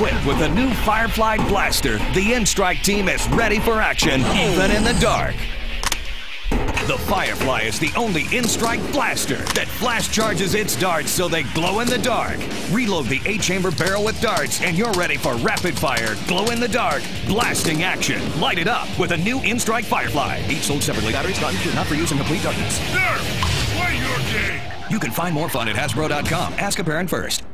Equipped with a new Firefly blaster, the N-Strike team is ready for action, even in the dark. The Firefly is the only N-Strike blaster that flash charges its darts so they glow in the dark. Reload the eight-chamber barrel with darts, and you're ready for rapid-fire, glow-in-the-dark, blasting action. Light it up with a new N-Strike Firefly. Each sold separately. Batteries not included. Not for use in complete darkness. Nerf, play your game. You can find more fun at Hasbro.com. Ask a parent first.